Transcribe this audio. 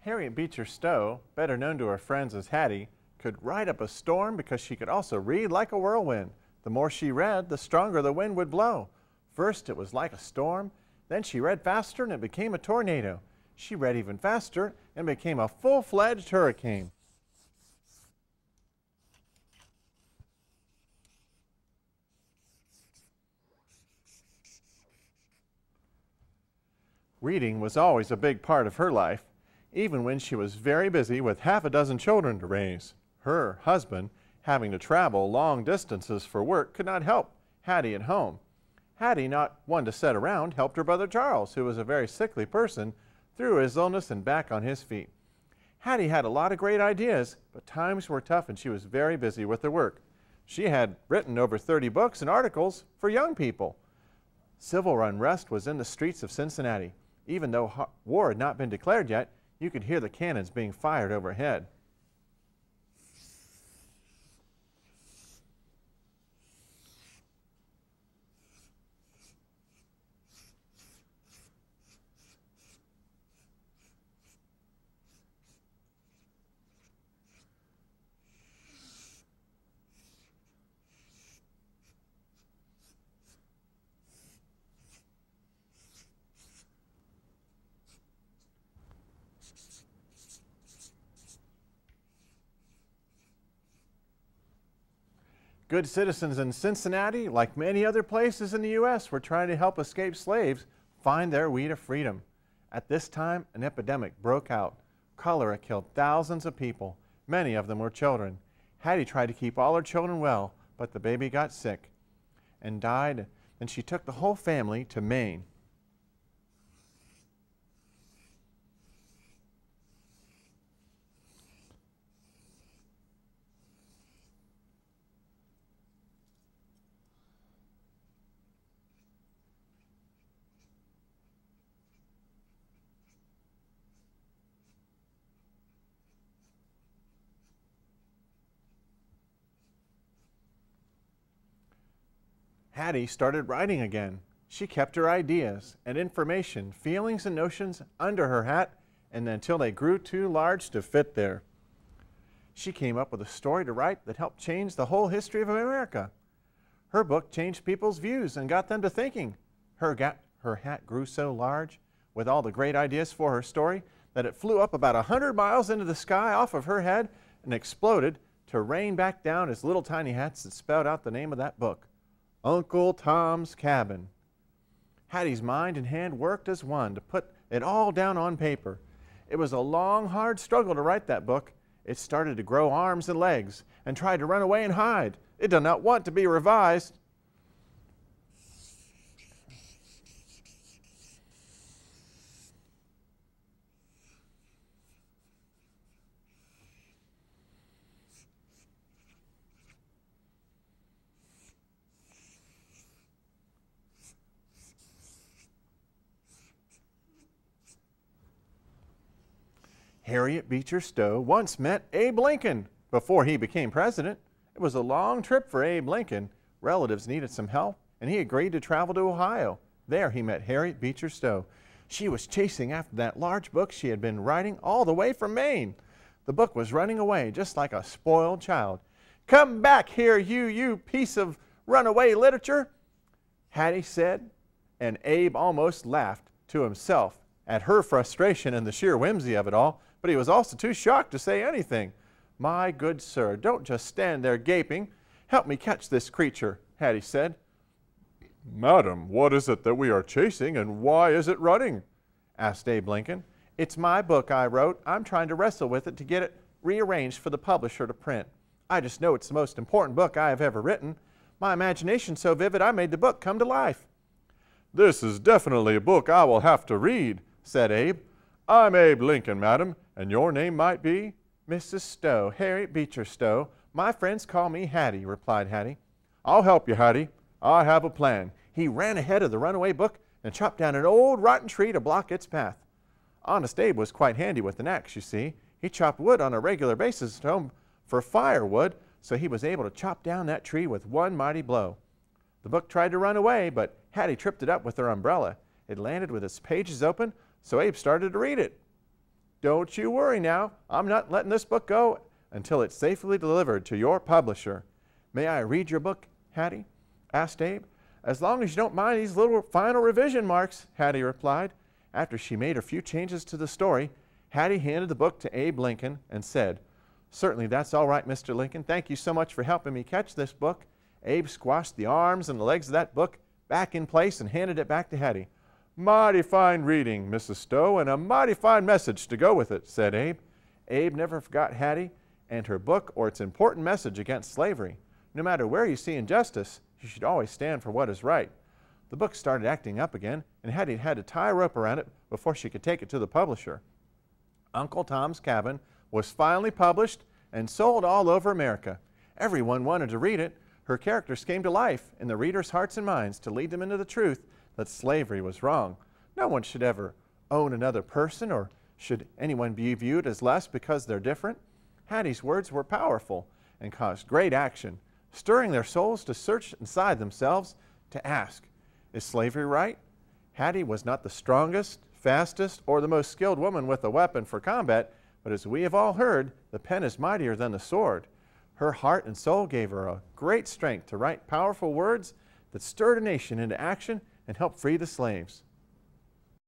Harriet Beecher Stowe, better known to her friends as Hattie, could ride up a storm because she could also read like a whirlwind. The more she read, the stronger the wind would blow. First it was like a storm, then she read faster and it became a tornado. She read even faster and became a full-fledged hurricane. Reading was always a big part of her life, even when she was very busy with half a dozen children to raise. Her husband, having to travel long distances for work, could not help Hattie at home. Hattie, not one to sit around, helped her brother Charles, who was a very sickly person, through his illness and back on his feet. Hattie had a lot of great ideas, but times were tough and she was very busy with her work. She had written over 30 books and articles for young people. Civil unrest was in the streets of Cincinnati. Even though war had not been declared yet, you could hear the cannons being fired overhead. Good citizens in Cincinnati, like many other places in the U.S., were trying to help escaped slaves find their way to freedom. At this time, an epidemic broke out. Cholera killed thousands of people. Many of them were children. Hattie tried to keep all her children well, but the baby got sick and died, and she took the whole family to Maine. Hattie started writing again. She kept her ideas and information, feelings and notions under her hat and until they grew too large to fit there. She came up with a story to write that helped change the whole history of America. Her book changed people's views and got them to thinking. Her, her hat grew so large with all the great ideas for her story that it flew up about a 100 miles into the sky off of her head and exploded to rain back down as little tiny hats that spelled out the name of that book. Uncle Tom's Cabin. Hattie's mind and hand worked as one to put it all down on paper. It was a long, hard struggle to write that book. It started to grow arms and legs and tried to run away and hide. It did not want to be revised. Harriet Beecher Stowe once met Abe Lincoln before he became president. It was a long trip for Abe Lincoln. Relatives needed some help, and he agreed to travel to Ohio. There he met Harriet Beecher Stowe. She was chasing after that large book she had been writing all the way from Maine. The book was running away just like a spoiled child. Come back here, you, you piece of runaway literature, Hattie said, and Abe almost laughed to himself at her frustration and the sheer whimsy of it all but he was also too shocked to say anything. My good sir, don't just stand there gaping. Help me catch this creature, Hattie said. Madam, what is it that we are chasing and why is it running? asked Abe Lincoln. It's my book I wrote. I'm trying to wrestle with it to get it rearranged for the publisher to print. I just know it's the most important book I have ever written. My imagination's so vivid I made the book come to life. This is definitely a book I will have to read, said Abe. I'm Abe Lincoln, madam, and your name might be? Mrs. Stowe, Harriet Beecher Stowe. My friends call me Hattie, replied Hattie. I'll help you, Hattie. I have a plan. He ran ahead of the runaway book and chopped down an old rotten tree to block its path. Honest Abe was quite handy with an axe, you see. He chopped wood on a regular basis at home for firewood, so he was able to chop down that tree with one mighty blow. The book tried to run away, but Hattie tripped it up with her umbrella. It landed with its pages open, so Abe started to read it. Don't you worry now. I'm not letting this book go until it's safely delivered to your publisher. May I read your book, Hattie? asked Abe. As long as you don't mind these little final revision marks, Hattie replied. After she made a few changes to the story, Hattie handed the book to Abe Lincoln and said, Certainly, that's all right, Mr. Lincoln. Thank you so much for helping me catch this book. Abe squashed the arms and the legs of that book back in place and handed it back to Hattie. Mighty fine reading, Mrs. Stowe, and a mighty fine message to go with it, said Abe. Abe never forgot Hattie and her book or its important message against slavery. No matter where you see injustice, you should always stand for what is right. The book started acting up again, and Hattie had to tie a rope around it before she could take it to the publisher. Uncle Tom's Cabin was finally published and sold all over America. Everyone wanted to read it. Her characters came to life in the readers' hearts and minds to lead them into the truth that slavery was wrong. No one should ever own another person or should anyone be viewed as less because they're different. Hattie's words were powerful and caused great action, stirring their souls to search inside themselves to ask, is slavery right? Hattie was not the strongest, fastest, or the most skilled woman with a weapon for combat, but as we have all heard, the pen is mightier than the sword. Her heart and soul gave her a great strength to write powerful words that stirred a nation into action and help free the slaves.